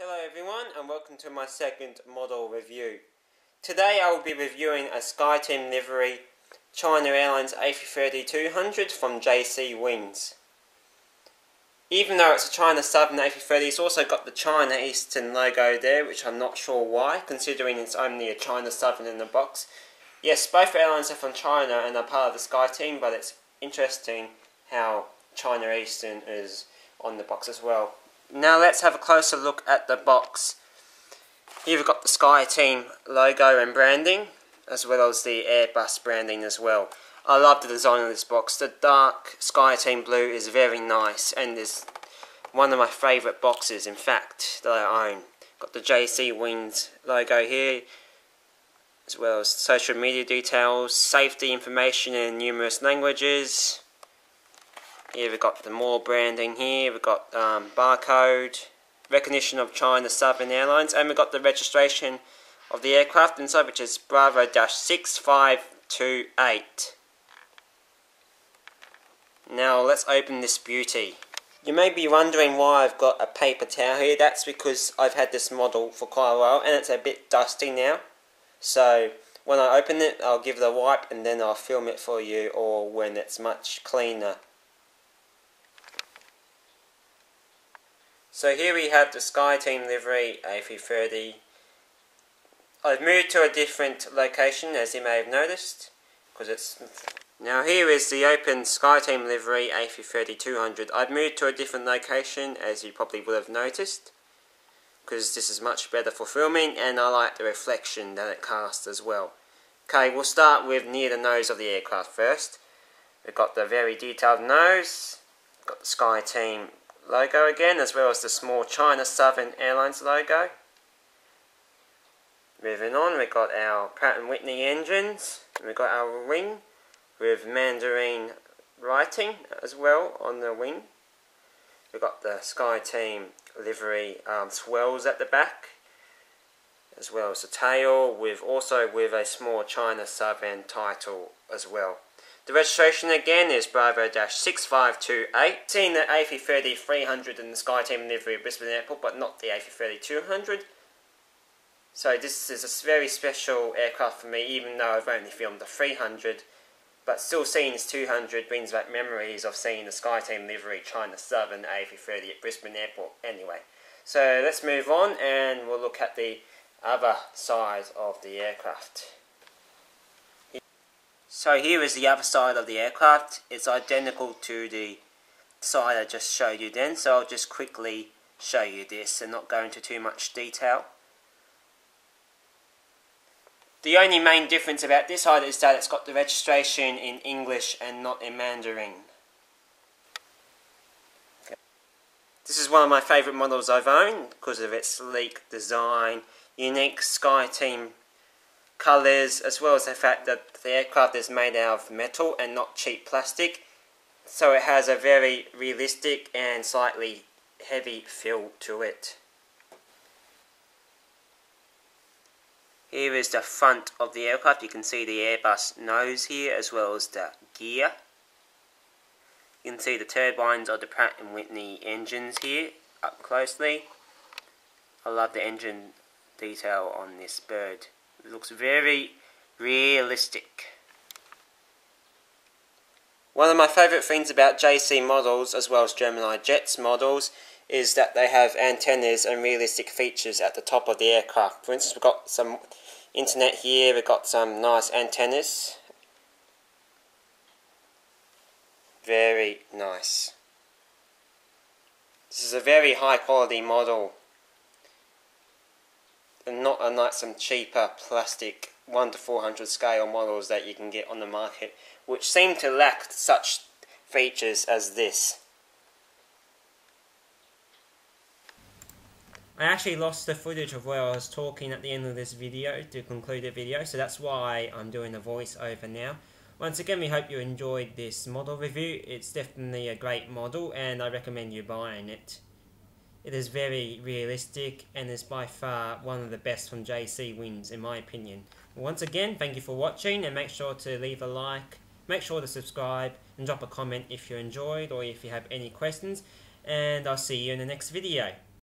Hello everyone and welcome to my second model review. Today I will be reviewing a SkyTeam livery China Airlines A330-200 from JC Wings. Even though it's a China Southern A330, it's also got the China Eastern logo there, which I'm not sure why, considering it's only a China Southern in the box. Yes, both airlines are from China and are part of the SkyTeam, but it's interesting how China Eastern is on the box as well. Now let's have a closer look at the box. Here we've got the SkyTeam logo and branding, as well as the Airbus branding as well. I love the design of this box. The dark SkyTeam blue is very nice and is one of my favourite boxes, in fact, that I own. Got the JC Wings logo here, as well as social media details, safety information in numerous languages, here we've got the more branding here, we've got um, barcode, recognition of China Southern Airlines, and we've got the registration of the aircraft inside, which is Bravo-6528. Now let's open this beauty. You may be wondering why I've got a paper towel here. That's because I've had this model for quite a while and it's a bit dusty now. So when I open it, I'll give it a wipe and then I'll film it for you or when it's much cleaner. So here we have the SkyTeam livery A330. I've moved to a different location as you may have noticed because it's now here is the open SkyTeam livery A330-200. I've moved to a different location as you probably would have noticed because this is much better for filming and I like the reflection that it casts as well. Okay, we'll start with near the nose of the aircraft first. We've got the very detailed nose, got the SkyTeam logo again, as well as the small China Southern Airlines logo. Moving on, we've got our Pratt & Whitney engines, we've got our wing with Mandarin writing as well on the wing. We've got the SkyTeam livery um, swells at the back, as well as the tail, with also with a small China Southern title as well. The registration again is Bravo-6528. Seen the A330-300 in the SkyTeam livery at Brisbane Airport, but not the A330-200. So this is a very special aircraft for me, even though I've only filmed the 300. But still seeing this 200 brings back memories of seeing the SkyTeam livery China Southern A330 at Brisbane Airport anyway. So let's move on and we'll look at the other side of the aircraft. So here is the other side of the aircraft. It's identical to the side I just showed you then, so I'll just quickly show you this and not go into too much detail. The only main difference about this side is that it's got the registration in English and not in Mandarin. This is one of my favourite models I've owned because of its sleek design, unique SkyTeam colours, as well as the fact that the aircraft is made out of metal and not cheap plastic. So it has a very realistic and slightly heavy feel to it. Here is the front of the aircraft. You can see the Airbus nose here as well as the gear. You can see the turbines of the Pratt & Whitney engines here up closely. I love the engine detail on this bird. It looks very realistic. One of my favourite things about JC models, as well as Gemini Jets models, is that they have antennas and realistic features at the top of the aircraft. For instance, we've got some internet here, we've got some nice antennas. Very nice. This is a very high quality model not unlike some cheaper plastic 1 to 400 scale models that you can get on the market, which seem to lack such features as this. I actually lost the footage of where I was talking at the end of this video to conclude the video, so that's why I'm doing a voiceover now. Once again, we hope you enjoyed this model review. It's definitely a great model, and I recommend you buying it. It is very realistic and is by far one of the best from JC Wings in my opinion. Once again, thank you for watching and make sure to leave a like, make sure to subscribe and drop a comment if you enjoyed or if you have any questions and I'll see you in the next video.